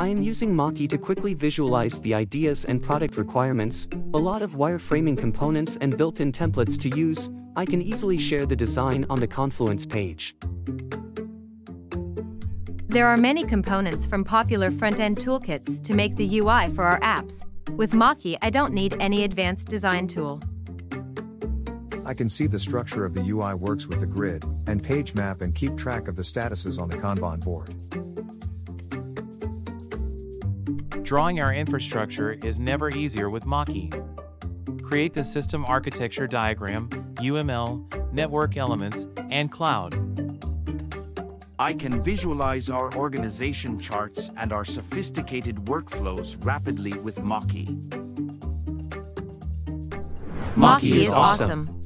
I am using Maki to quickly visualize the ideas and product requirements, a lot of wireframing components and built-in templates to use, I can easily share the design on the Confluence page. There are many components from popular front-end toolkits to make the UI for our apps. With Maki I don't need any advanced design tool. I can see the structure of the UI works with the grid and page map and keep track of the statuses on the Kanban board. Drawing our infrastructure is never easier with Maki. Create the system architecture diagram, UML, network elements, and cloud. I can visualize our organization charts and our sophisticated workflows rapidly with Maki. Maki is awesome.